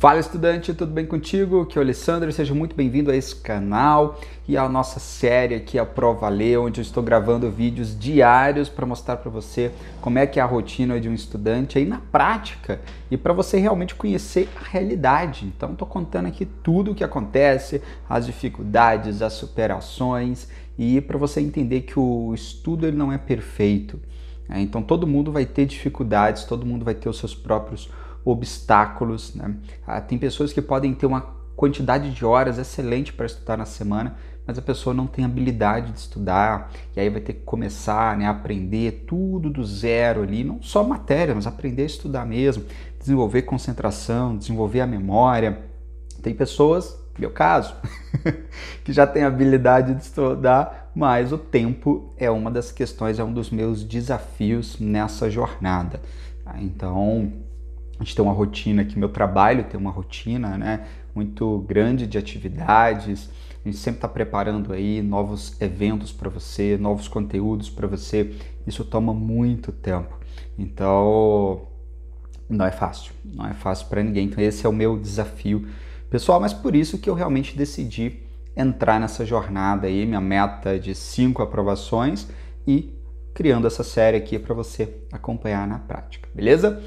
Fala estudante, tudo bem contigo? Aqui é o Alessandro, seja muito bem-vindo a esse canal e a nossa série aqui, a Prova Ler, onde eu estou gravando vídeos diários para mostrar para você como é que é a rotina de um estudante aí na prática e para você realmente conhecer a realidade. Então, estou contando aqui tudo o que acontece, as dificuldades, as superações e para você entender que o estudo ele não é perfeito. Né? Então, todo mundo vai ter dificuldades, todo mundo vai ter os seus próprios obstáculos. Né? Ah, tem pessoas que podem ter uma quantidade de horas excelente para estudar na semana, mas a pessoa não tem habilidade de estudar, e aí vai ter que começar né, a aprender tudo do zero ali, não só matéria, mas aprender a estudar mesmo, desenvolver concentração, desenvolver a memória. Tem pessoas, meu caso, que já tem habilidade de estudar, mas o tempo é uma das questões, é um dos meus desafios nessa jornada. Tá? Então, a gente tem uma rotina aqui, meu trabalho tem uma rotina, né, muito grande de atividades. A gente sempre está preparando aí novos eventos para você, novos conteúdos para você. Isso toma muito tempo. Então, não é fácil, não é fácil para ninguém. Então, esse é o meu desafio pessoal, mas por isso que eu realmente decidi entrar nessa jornada aí, minha meta de cinco aprovações e criando essa série aqui para você acompanhar na prática, beleza?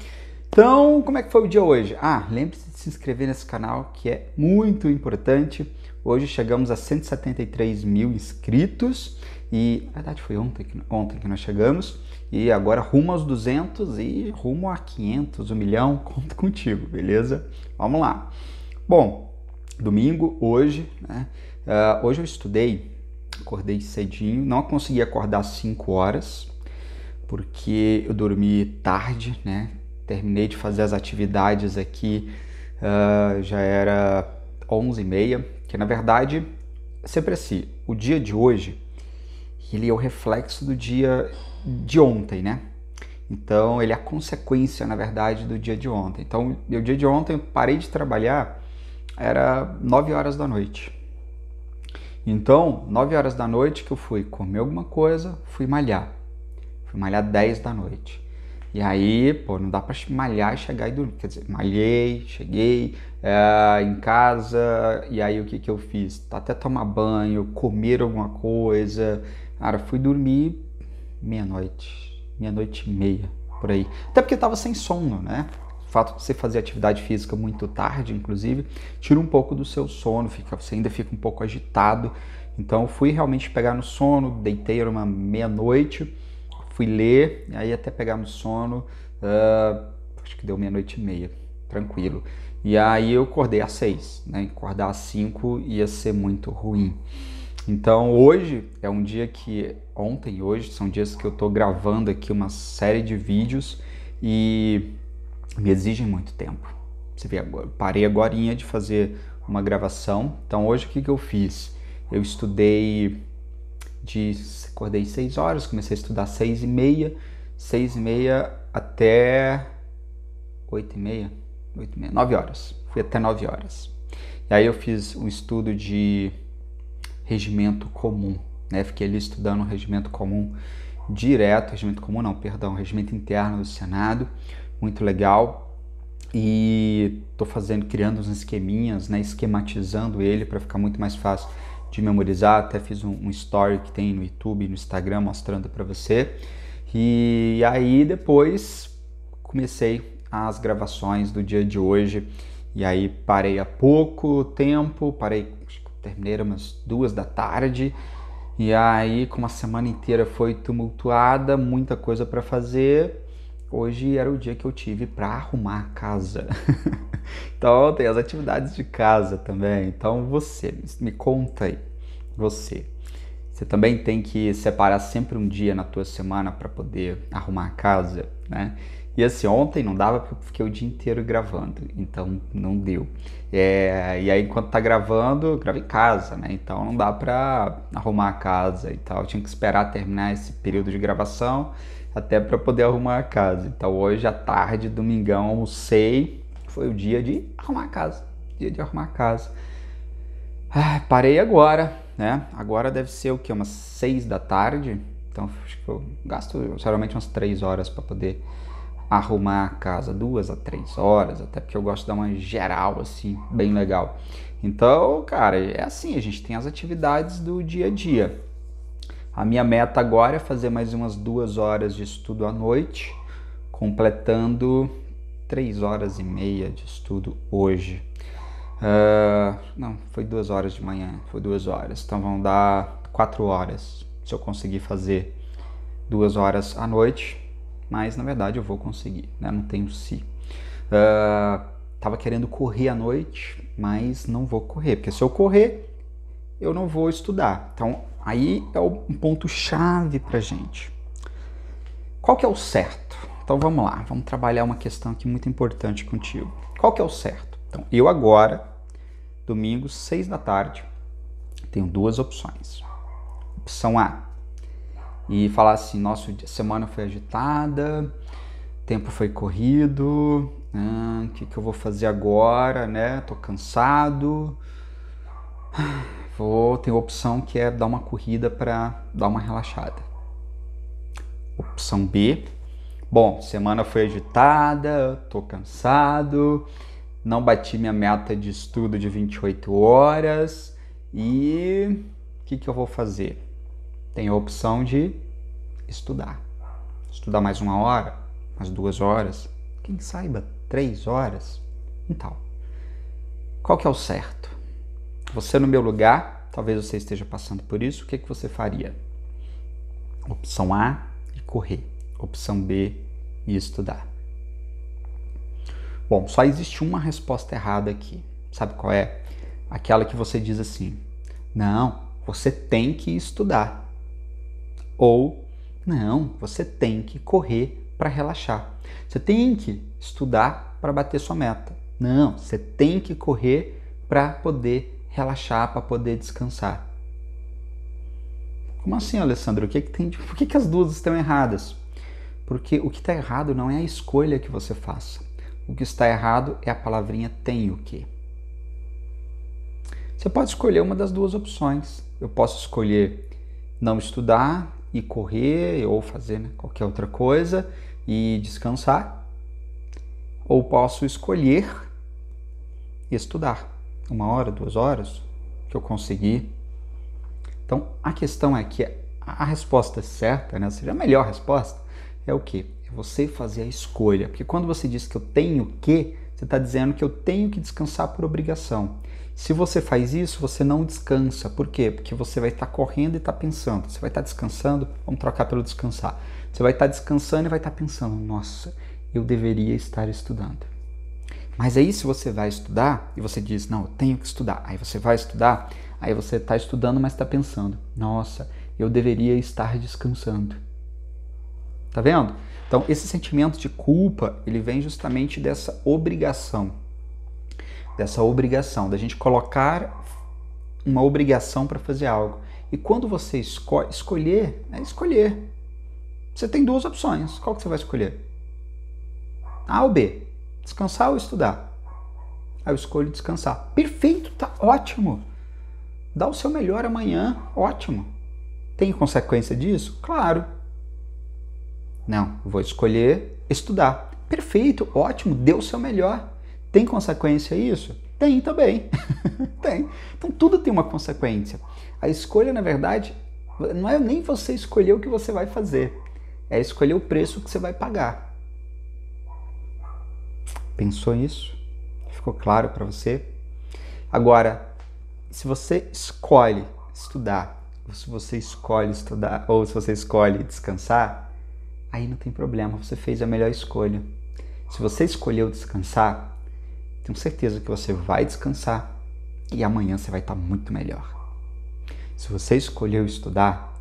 Então, como é que foi o dia hoje? Ah, lembre-se de se inscrever nesse canal que é muito importante. Hoje chegamos a 173 mil inscritos e, na verdade, foi ontem, ontem que nós chegamos e agora rumo aos 200 e rumo a 500, um milhão, conto contigo, beleza? Vamos lá. Bom, domingo, hoje, né? Uh, hoje eu estudei, acordei cedinho, não consegui acordar às 5 horas, porque eu dormi tarde, né? Terminei de fazer as atividades aqui, uh, já era 11h30, que na verdade, sempre assim, o dia de hoje, ele é o reflexo do dia de ontem, né? Então, ele é a consequência, na verdade, do dia de ontem. Então, o dia de ontem, eu parei de trabalhar, era 9 horas da noite. Então, 9 horas da noite que eu fui comer alguma coisa, fui malhar. Fui malhar 10 da noite. E aí, pô, não dá para malhar e chegar e dormir. Quer dizer, malhei, cheguei é, em casa, e aí o que, que eu fiz? Até tomar banho, comer alguma coisa. Cara, fui dormir meia-noite, meia-noite e meia, por aí. Até porque tava sem sono, né? O fato de você fazer atividade física muito tarde, inclusive, tira um pouco do seu sono, fica, você ainda fica um pouco agitado. Então, fui realmente pegar no sono, deitei uma meia-noite fui ler, aí até pegar no sono, uh, acho que deu meia-noite e meia, tranquilo. E aí eu acordei às seis, né? Acordar às cinco ia ser muito ruim. Então hoje é um dia que, ontem e hoje, são dias que eu estou gravando aqui uma série de vídeos e me exigem muito tempo. Você vê, agora, parei agora de fazer uma gravação. Então hoje o que, que eu fiz? Eu estudei de acordei 6 horas, comecei a estudar 6 e meia, 6 e meia até 8 e meia, 8 e meia, 9 horas, fui até 9 horas. E aí eu fiz um estudo de regimento comum, né? Fiquei ali estudando o regimento comum direto, regimento comum não, perdão, regimento interno do Senado, muito legal. E tô fazendo, criando uns esqueminhas, né? Esquematizando ele para ficar muito mais fácil de memorizar. Até fiz um, um story que tem no YouTube, no Instagram, mostrando para você. E aí depois comecei as gravações do dia de hoje. E aí parei há pouco tempo, parei, terminei umas duas da tarde. E aí, como a semana inteira foi tumultuada, muita coisa para fazer, hoje era o dia que eu tive para arrumar a casa. então tem as atividades de casa também. Então você, me conta aí, você. Você também tem que separar sempre um dia na tua semana para poder arrumar a casa, né? E assim, ontem não dava porque eu fiquei o dia inteiro gravando, então não deu. É, e aí, enquanto tá gravando, gravo em casa, né? Então não dá pra arrumar a casa e tal. Eu tinha que esperar terminar esse período de gravação até para poder arrumar a casa. Então hoje à tarde, domingão, almocei, foi o dia de arrumar a casa. Dia de arrumar a casa. Ah, parei agora, né? Agora deve ser o que? Umas seis da tarde. Então acho que eu gasto geralmente umas três horas para poder arrumar a casa duas a três horas, até porque eu gosto de dar uma geral assim, bem legal. Então, cara, é assim, a gente tem as atividades do dia a dia. A minha meta agora é fazer mais umas duas horas de estudo à noite, completando três horas e meia de estudo hoje. Uh, não, foi duas horas de manhã, foi duas horas. Então vão dar quatro horas se eu conseguir fazer duas horas à noite. Mas na verdade eu vou conseguir, né? Não tenho se. Uh, tava querendo correr à noite, mas não vou correr, porque se eu correr, eu não vou estudar. Então, aí é um ponto chave pra gente. Qual que é o certo? Então vamos lá, vamos trabalhar uma questão aqui muito importante contigo. Qual que é o certo? Então, eu agora, domingo, seis da tarde, tenho duas opções. Opção A, e falar assim, nossa, semana foi agitada, tempo foi corrido, o que, que eu vou fazer agora, né? Tô cansado. Vou ter a opção que é dar uma corrida para dar uma relaxada. Opção B. Bom, semana foi agitada, tô cansado, não bati minha meta de estudo de 28 horas e o que, que eu vou fazer? Tem a opção de estudar. Estudar mais uma hora, mais duas horas, quem saiba, três horas. Então, qual que é o certo? Você no meu lugar, talvez você esteja passando por isso, o que, que você faria? Opção A, e correr. Opção B, e estudar. Bom, só existe uma resposta errada aqui. Sabe qual é? Aquela que você diz assim: não, você tem que estudar. Ou não, você tem que correr para relaxar. Você tem que estudar para bater sua meta. Não, você tem que correr para poder relaxar, para poder descansar. Como assim, Alessandro? O que, que tem? De... Por que, que as duas estão erradas? Porque o que está errado não é a escolha que você faça. O que está errado é a palavrinha tem o que. Você pode escolher uma das duas opções. Eu posso escolher não estudar e correr ou fazer né, qualquer outra coisa e descansar. Ou posso escolher estudar uma hora, duas horas, que eu conseguir. Então a questão é que a resposta certa, né, ou seja, a melhor resposta, é o que? É você fazer a escolha. Porque quando você diz que eu tenho que, você está dizendo que eu tenho que descansar por obrigação. Se você faz isso, você não descansa. Por quê? Porque você vai estar tá correndo e estar tá pensando. Você vai estar tá descansando, vamos trocar pelo descansar. Você vai estar tá descansando e vai estar tá pensando: nossa, eu deveria estar estudando. Mas aí, se você vai estudar e você diz: não, eu tenho que estudar. Aí você vai estudar, aí você está estudando, mas está pensando: nossa, eu deveria estar descansando. Tá vendo? Então, esse sentimento de culpa, ele vem justamente dessa obrigação. Dessa obrigação, da gente colocar uma obrigação para fazer algo. E quando você esco escolher, é escolher. Você tem duas opções. Qual que você vai escolher? A ou B? Descansar ou estudar? Aí eu escolho descansar. Perfeito, tá ótimo. Dá o seu melhor amanhã, ótimo. Tem consequência disso? Claro. Não, vou escolher estudar. Perfeito, ótimo, deu o seu melhor. Tem consequência isso? Tem também. tem. Então tudo tem uma consequência. A escolha, na verdade, não é nem você escolher o que você vai fazer, é escolher o preço que você vai pagar. Pensou nisso? Ficou claro para você? Agora, se você escolhe estudar, ou se você escolhe estudar, ou se você escolhe descansar, aí não tem problema, você fez a melhor escolha. Se você escolheu descansar, tenho certeza que você vai descansar e amanhã você vai estar muito melhor. Se você escolheu estudar,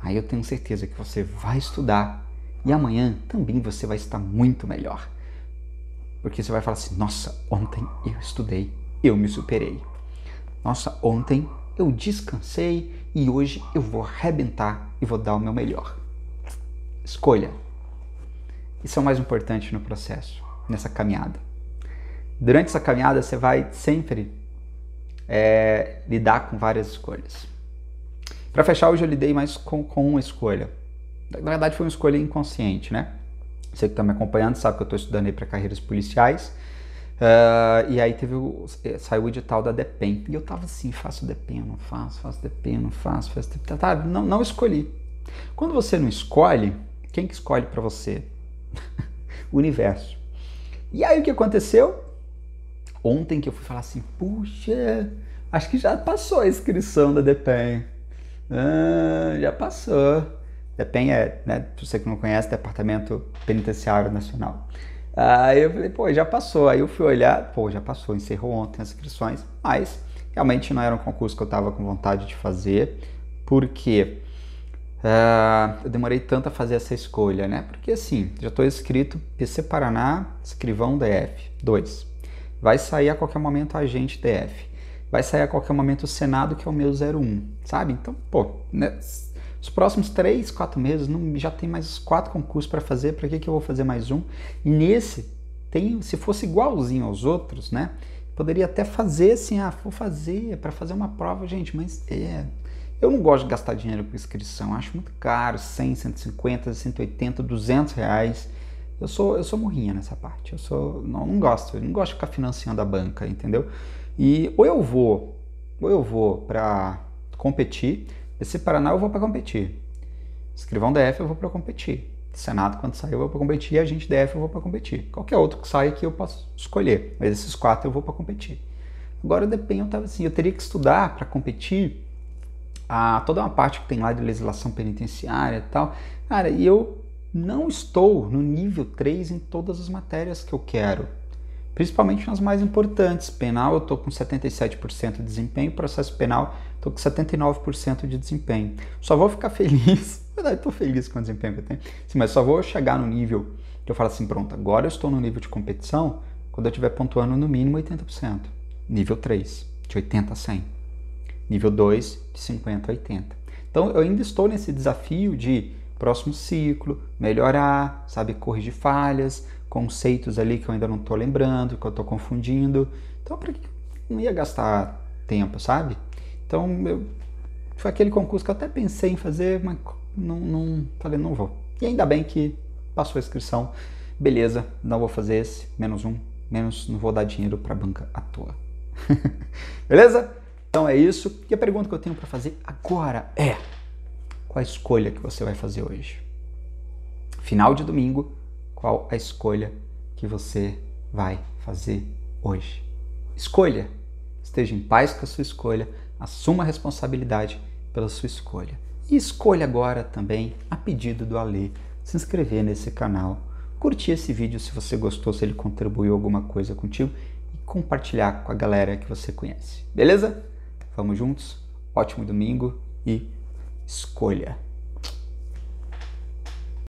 aí eu tenho certeza que você vai estudar e amanhã também você vai estar muito melhor. Porque você vai falar assim: nossa, ontem eu estudei, eu me superei. Nossa, ontem eu descansei e hoje eu vou arrebentar e vou dar o meu melhor. Escolha. Isso é o mais importante no processo, nessa caminhada. Durante essa caminhada, você vai sempre é, lidar com várias escolhas. Para fechar, hoje eu lidei mais com, com uma escolha. Na verdade, foi uma escolha inconsciente, né? Você que está me acompanhando sabe que eu estou estudando aí para carreiras policiais. Uh, e aí teve o, eh, saiu o edital da DEPEN. E eu tava assim, faço DEPEN, não faço, faço DEPEN, não faço, faço DEPEN. Tá, não, não escolhi. Quando você não escolhe, quem que escolhe para você? o universo. E aí o que aconteceu? Ontem que eu fui falar assim, puxa, acho que já passou a inscrição da DEPEN. Ah, já passou. DEPEN é, né, se você que não conhece, Departamento Penitenciário Nacional. Aí eu falei, pô, já passou. Aí eu fui olhar, pô, já passou, encerrou ontem as inscrições, mas realmente não era um concurso que eu estava com vontade de fazer, porque uh, eu demorei tanto a fazer essa escolha, né? Porque assim, já estou inscrito PC Paraná, escrivão DF 2. Vai sair a qualquer momento agente DF. Vai sair a qualquer momento o Senado, que é o meu 01, sabe? Então, pô, né? Os próximos três, quatro meses, não, já tem mais quatro concursos para fazer, para que, que eu vou fazer mais um? E nesse, tem, se fosse igualzinho aos outros, né? Poderia até fazer assim, ah, vou fazer para fazer uma prova, gente, mas é. Eu não gosto de gastar dinheiro com inscrição, acho muito caro, 100, 150, 180, 200 reais. Eu sou, eu sou morrinha nessa parte, eu sou, não, não gosto, eu não gosto de ficar financiando a banca, entendeu? E ou eu vou, ou eu vou para competir, esse Paraná eu vou para competir. Escrivão DF eu vou para competir. Senado, quando sair, eu vou para competir. E agente DF eu vou para competir. Qualquer outro que saia aqui eu posso escolher. Mas esses quatro eu vou para competir. Agora depende, eu tava assim, eu teria que estudar para competir a toda uma parte que tem lá de legislação penitenciária e tal. Cara, e eu não estou no nível 3 em todas as matérias que eu quero principalmente nas mais importantes. Penal eu estou com 77% de desempenho, processo penal estou com 79% de desempenho. Só vou ficar feliz, na verdade estou feliz com o desempenho que eu tenho, Sim, mas só vou chegar no nível que eu falo assim, pronto, agora eu estou no nível de competição quando eu estiver pontuando no mínimo 80%. Nível 3, de 80 a 100. Nível 2, de 50 a 80. Então eu ainda estou nesse desafio de próximo ciclo, melhorar, sabe, corrigir falhas, conceitos ali que eu ainda não estou lembrando, que eu estou confundindo. Então, para que não ia gastar tempo, sabe? Então, eu, foi aquele concurso que eu até pensei em fazer, mas não, não falei, não vou. E ainda bem que passou a inscrição. Beleza, não vou fazer esse, menos um, menos não vou dar dinheiro para banca à toa. Beleza? Então é isso. E a pergunta que eu tenho para fazer agora é: qual a escolha que você vai fazer hoje? Final de domingo, qual a escolha que você vai fazer hoje. Escolha. Esteja em paz com a sua escolha, assuma a responsabilidade pela sua escolha. E escolha agora também, a pedido do Alê, se inscrever nesse canal, curtir esse vídeo se você gostou, se ele contribuiu alguma coisa contigo e compartilhar com a galera que você conhece. Beleza? Vamos juntos? Ótimo domingo e escolha.